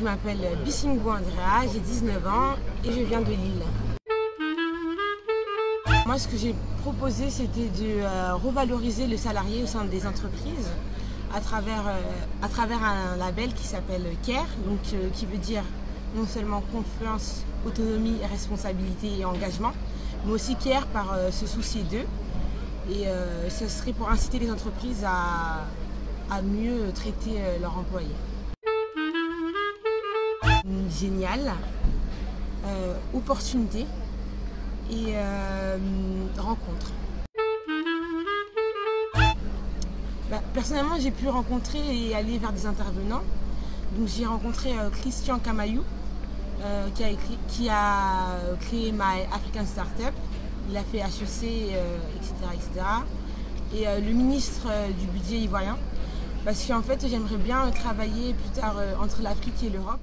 Je m'appelle Bissingou Andrea, j'ai 19 ans et je viens de Lille. Moi, ce que j'ai proposé, c'était de euh, revaloriser le salarié au sein des entreprises à travers, euh, à travers un label qui s'appelle CARE, donc, euh, qui veut dire non seulement confiance, autonomie, responsabilité et engagement, mais aussi CARE par se soucier d'eux. Et ce serait pour inciter les entreprises à, à mieux traiter leurs employés. Génial, opportunité et euh, rencontre. Bah, personnellement, j'ai pu rencontrer et aller vers des intervenants. Donc j'ai rencontré euh, Christian Kamayou euh, qui, a créé My African Startup. Il a fait HEC, etc., etc. Et le ministre du budget ivoirien. Parce qu'en fait, j'aimerais bien travailler plus tard entre l'Afrique et l'Europe.